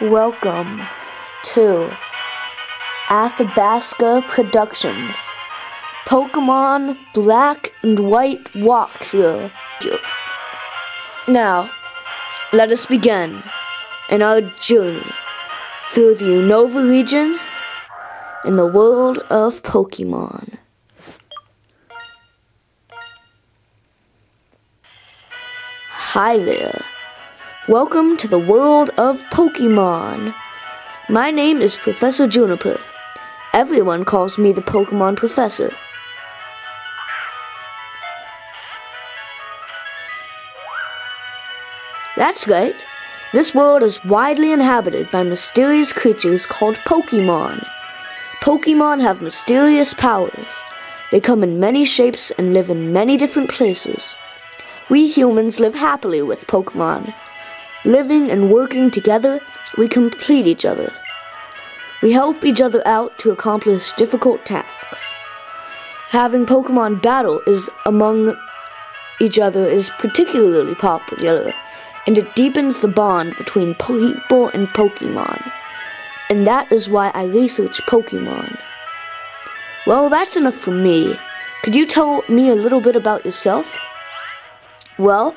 Welcome to Athabasca Productions Pokemon Black and White Walkthrough. Now, let us begin in our journey through the Unova region in the world of Pokemon. Hi there. Welcome to the world of Pokemon. My name is Professor Juniper. Everyone calls me the Pokemon Professor. That's right. This world is widely inhabited by mysterious creatures called Pokemon. Pokemon have mysterious powers. They come in many shapes and live in many different places. We humans live happily with Pokemon. Living and working together, we complete each other. We help each other out to accomplish difficult tasks. Having Pokemon battle is among each other is particularly popular, and it deepens the bond between people and Pokemon. And that is why I research Pokemon. Well, that's enough for me. Could you tell me a little bit about yourself? Well,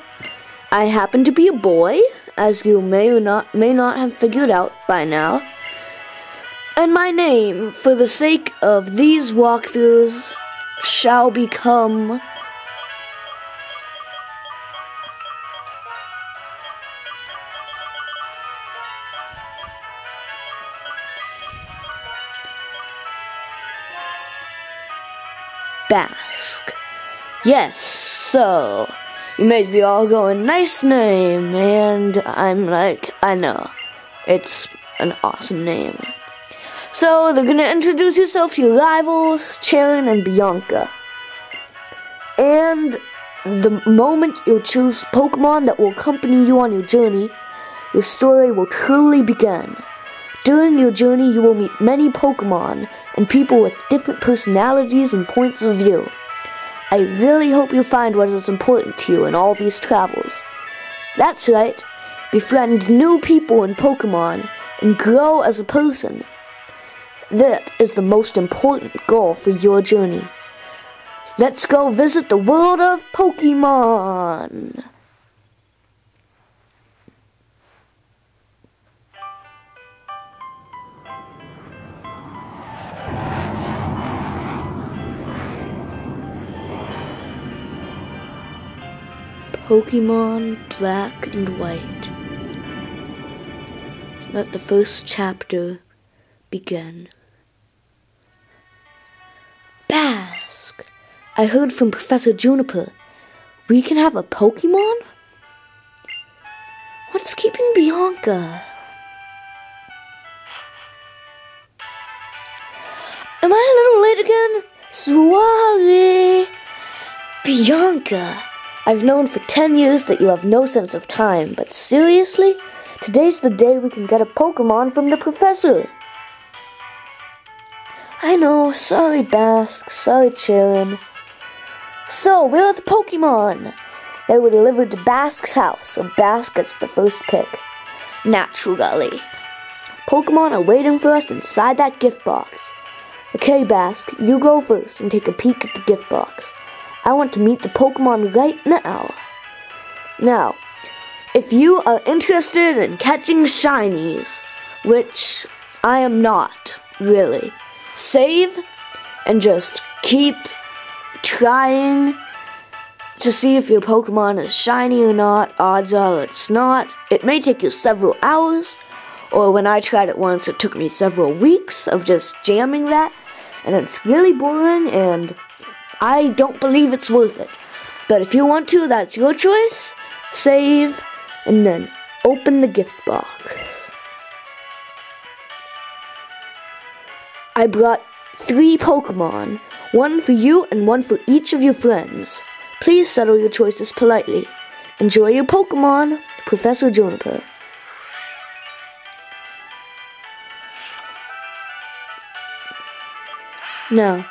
I happen to be a boy, as you may or not may not have figured out by now. And my name, for the sake of these walkthroughs, shall become Basque. Yes, so you made me all go a nice name, and I'm like, I know, it's an awesome name. So they're gonna introduce yourself to your rivals, Cheren and Bianca. And the moment you choose Pokemon that will accompany you on your journey, your story will truly begin. During your journey, you will meet many Pokemon and people with different personalities and points of view. I really hope you find what is important to you in all these travels. That's right, befriend new people in Pokemon and grow as a person. That is the most important goal for your journey. Let's go visit the world of Pokemon! Pokemon Black and White. Let the first chapter begin. Basque! I heard from Professor Juniper. We can have a Pokemon? What's keeping Bianca? Am I a little late again? Sorry. Bianca. I've known for 10 years that you have no sense of time, but seriously? Today's the day we can get a Pokemon from the professor. I know, sorry Basque, sorry Cheren. So, where are the Pokemon? They were delivered to Basque's house, so Basque gets the first pick. Naturally. Pokemon are waiting for us inside that gift box. Okay, Basque, you go first and take a peek at the gift box. I want to meet the Pokemon right now. Now, if you are interested in catching shinies, which I am not, really, save and just keep trying to see if your Pokemon is shiny or not. Odds are it's not. It may take you several hours, or when I tried it once, it took me several weeks of just jamming that, and it's really boring and I don't believe it's worth it. But if you want to, that's your choice. Save, and then open the gift box. I brought three Pokemon, one for you and one for each of your friends. Please settle your choices politely. Enjoy your Pokemon, Professor Juniper. Now,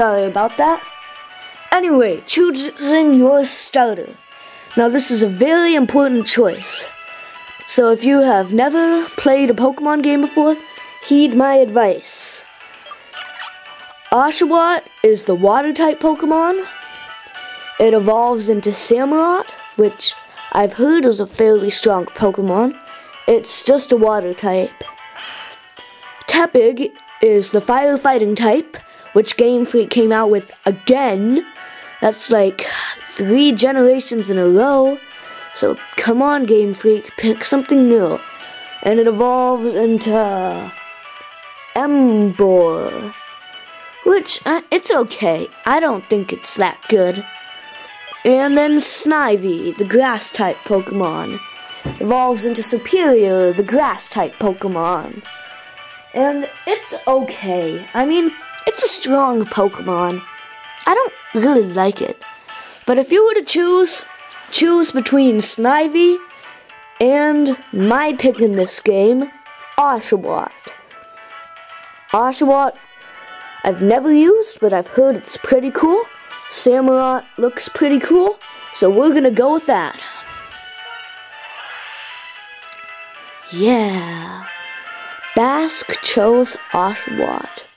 Sorry about that. Anyway, choosing your starter. Now this is a very important choice. So if you have never played a Pokemon game before, heed my advice. Oshawott is the water type Pokemon. It evolves into Samurott, which I've heard is a fairly strong Pokemon. It's just a water type. Tepig is the fire fighting type, which Game Freak came out with again. That's like three generations in a row. So come on, Game Freak, pick something new. And it evolves into Emboar. Which, uh, it's okay. I don't think it's that good. And then Snivy, the grass type Pokemon, evolves into Serperior, the grass type Pokemon. And it's okay. I mean, it's a strong Pokemon. I don't really like it. But if you were to choose, choose between Snivy and my pick in this game, Oshawott. Oshawott, I've never used, but I've heard it's pretty cool. Samurott looks pretty cool, so we're gonna go with that. Yeah. Basque chose Oshawott.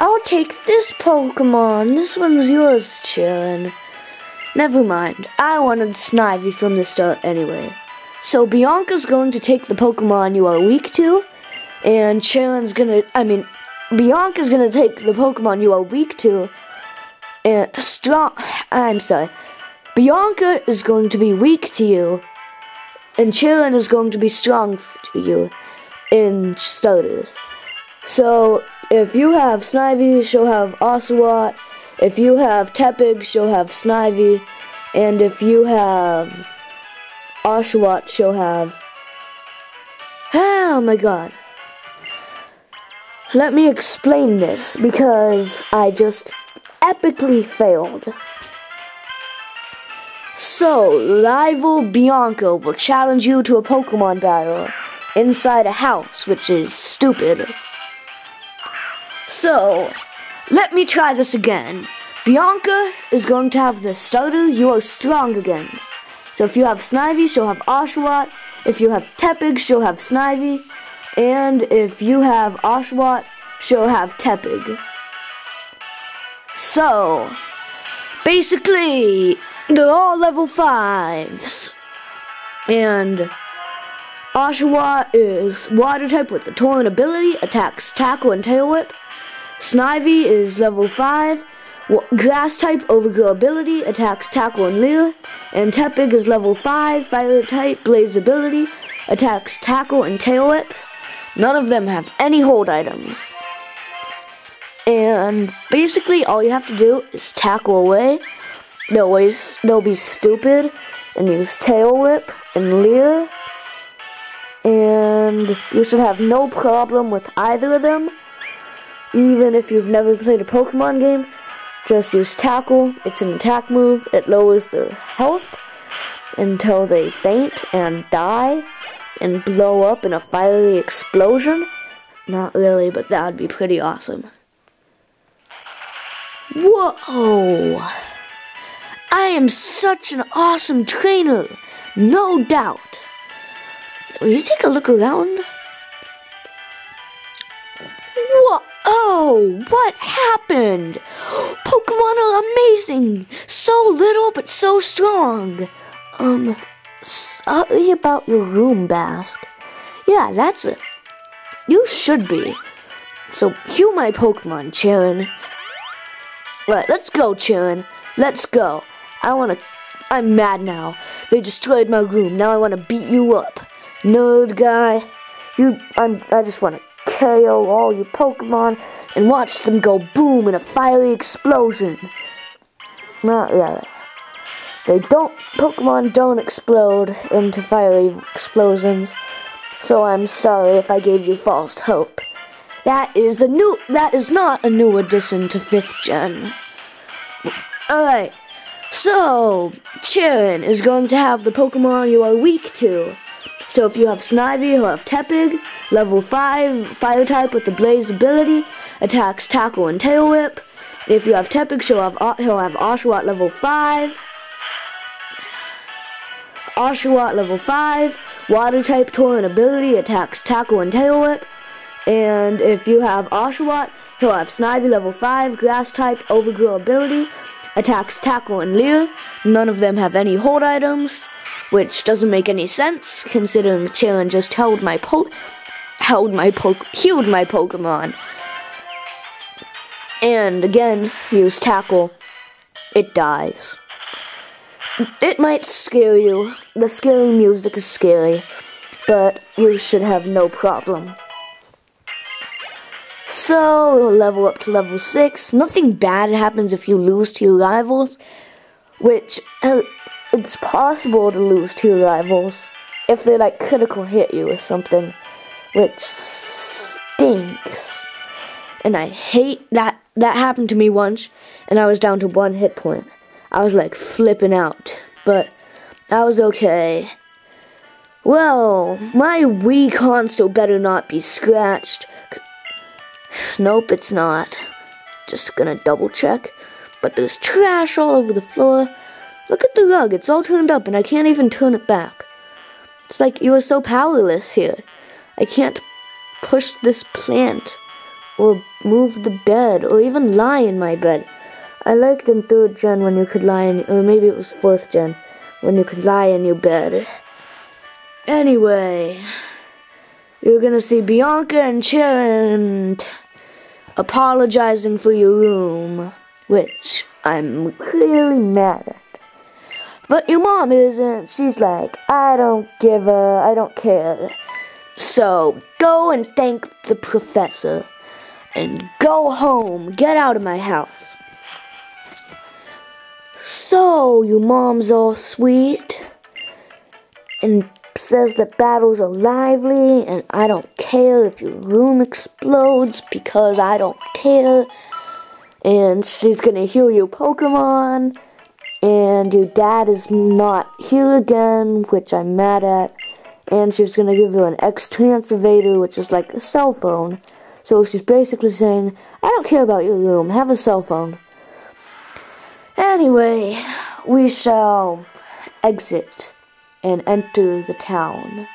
I'll take this Pokemon. This one's yours, Cheren. Never mind. I wanted Snivy from the start anyway. So Bianca's going to take the Pokemon you are weak to, and Cheren's gonna, I mean, Bianca's gonna take the Pokemon you are weak to, and strong, I'm sorry, Bianca is going to be weak to you, and Cheren is going to be strong to you in starters. So, if you have Snivy, she'll have Oshawott. If you have Tepig, she'll have Snivy. And if you have Oshawott, she'll have... Oh my god. Let me explain this, because I just epically failed. So, rival Bianca will challenge you to a Pokemon battle inside a house, which is stupid. So, let me try this again. Bianca is going to have the starter you are strong against. So if you have Snivy, she'll have Oshawott. If you have Tepig, she'll have Snivy. And if you have Oshawott, she'll have Tepig. So, basically, they're all level 5s. And Oshawott is water type with the Torrent ability, attacks Tackle and Tail Whip. Snivy is level 5, grass type, overgrow ability, attacks Tackle and Leer. And Tepig is level 5, fire type, blaze ability, attacks Tackle and Tail Whip. None of them have any hold items. And basically all you have to do is tackle away. They'll, always, they'll be stupid and use Tail Whip and Leer. And you should have no problem with either of them. Even if you've never played a Pokemon game, just use Tackle. It's an attack move. It lowers their health until they faint and die and blow up in a fiery explosion. Not really, but that would be pretty awesome. Whoa! I am such an awesome trainer, no doubt. Will you take a look around? Oh, what happened? Pokemon are amazing! So little but so strong. Um, sorry about your room, Basque. Yeah, that's it. You should be. So, cue my Pokemon, Chillin. Right, let's go, Chillin. Let's go. I wanna... I'm mad now. They destroyed my room. Now I wanna beat you up. Nerd guy. You... I'm... I just wanna KO all your Pokemon and watch them go boom in a fiery explosion. Not really. They don't, Pokemon don't explode into fiery explosions, so I'm sorry if I gave you false hope. That is a new, that is not a new addition to 5th Gen. Alright, so, Chillin is going to have the Pokemon you are weak to. So if you have Snivy, he'll have Tepig, level 5, Fire type with the Blaze ability, attacks Tackle and Tail Whip. If you have Tepig, he'll have, he'll have Oshawott level 5. Oshawott level 5, water type Torrent ability, attacks tackle and tail whip. And if you have Oshawott, he'll have Snivy level 5, grass type overgrow ability, attacks tackle and leer. None of them have any hold items, which doesn't make any sense considering Chillin just held my po held my po healed my Pokemon. And again, use tackle. It dies. It might scare you. The scary music is scary, but you should have no problem. So, we'll level up to level 6. Nothing bad happens if you lose to your rivals, which uh, it's possible to lose to your rivals if they like critical hit you or something, which stinks. And I hate that that happened to me once, and I was down to one hit point. I was like flipping out, but I was okay. Well, my Wii console better not be scratched. Nope, it's not. Just gonna double check. But there's trash all over the floor. Look at the rug, it's all turned up and I can't even turn it back. It's like you are so powerless here. I can't push this plant, or move the bed, or even lie in my bed. I liked in third gen when you could lie in, or maybe it was fourth gen, when you could lie in your bed. Anyway, you're gonna see Bianca and Chillin apologizing for your room, which I'm clearly mad at. But your mom isn't. She's like, I don't give a, I don't care. So go and thank the professor and go home. Get out of my house. So, your mom's all sweet and says that battles are lively and I don't care if your room explodes because I don't care. And she's gonna heal your Pokemon. And your dad is not here again, which I'm mad at. And she's gonna give you an X-Transvator, which is like a cell phone. So she's basically saying, I don't care about your room, have a cell phone. Anyway, we shall exit and enter the town.